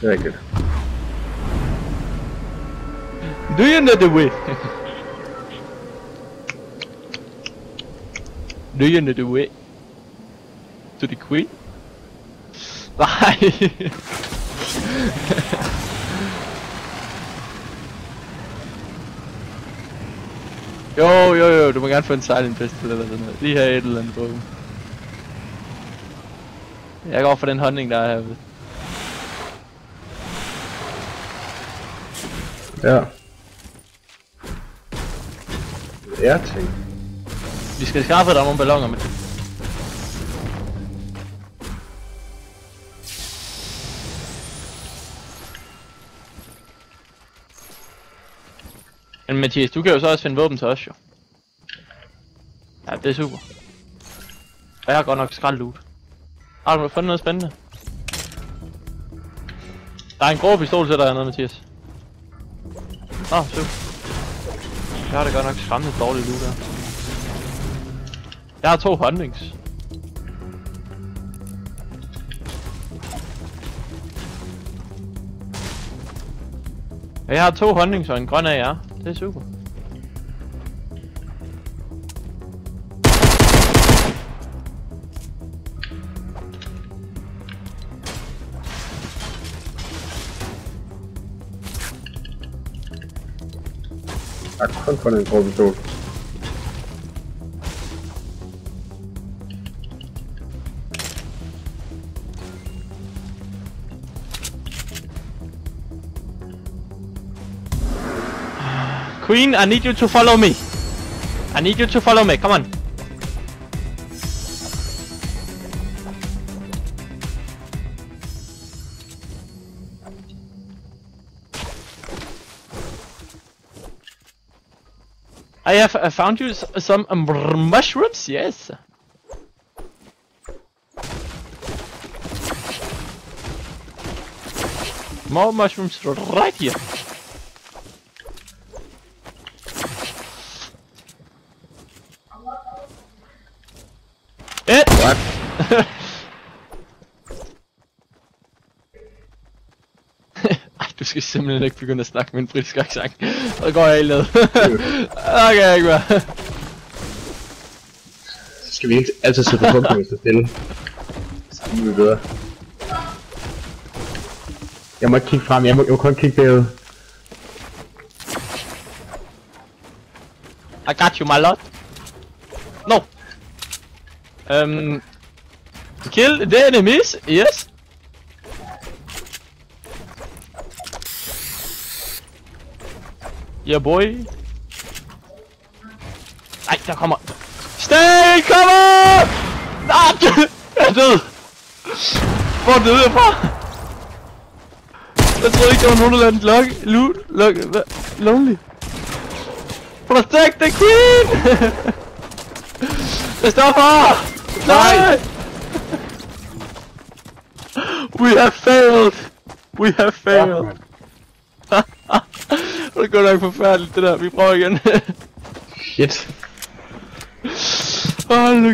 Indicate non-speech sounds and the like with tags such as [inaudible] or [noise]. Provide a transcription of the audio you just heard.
Det er rigtigt. Do you know the way? Do you know the way? To the queen? Nej! [laughs] jo, jo, jo, du må gerne få en silent pistol eller sådan noget. Lige her et eller andet våben. Jeg går for den honning, der er herude. Ja. Ja, ting. Vi skal skaffe dig nogle ballonger med. Men Mathias, du kan jo så også finde våben til os jo. Ja, det er super. Og jeg har godt nok skrald loot. Har du fundet noget spændende? Der er en grå pistol til dig hernede, Mathias. Nå, du. Jeg har da godt nok skræmmende dårligt loot der. Jeg har to håndlings. Jeg har to håndlings og en grøn AR. Det er super. Fundet en grå pistol. Queen, I need you to follow me. I need you to follow me. Come on. I have found you some um, mushrooms. Yes. More mushrooms right here. Skal simpelthen ikke begynde at snakke med en britisk accent. Så går jeg helt ned. [laughs] okay, ikke mere. Så skal vi ikke altid sætte på punktum, hvis det er stille. Så er det bedre. Jeg må ikke kigge frem, jeg må, jeg må kun kigge bagud. I got you, my lord. No. Um, kill the enemies, yes. Yeah, boy. Ej, der kommer. Stay, kommer! Ah, jeg er død. Hvor er død jeg fra? Jeg troede ikke, der var nogen, der lavede en log, loot, log, hvad? lonely. Protect the queen! [laughs] Christopher! Nej! We have failed! We have failed! Det er godt nok forfærdeligt det der, vi prøver igen. Shit. Hold nu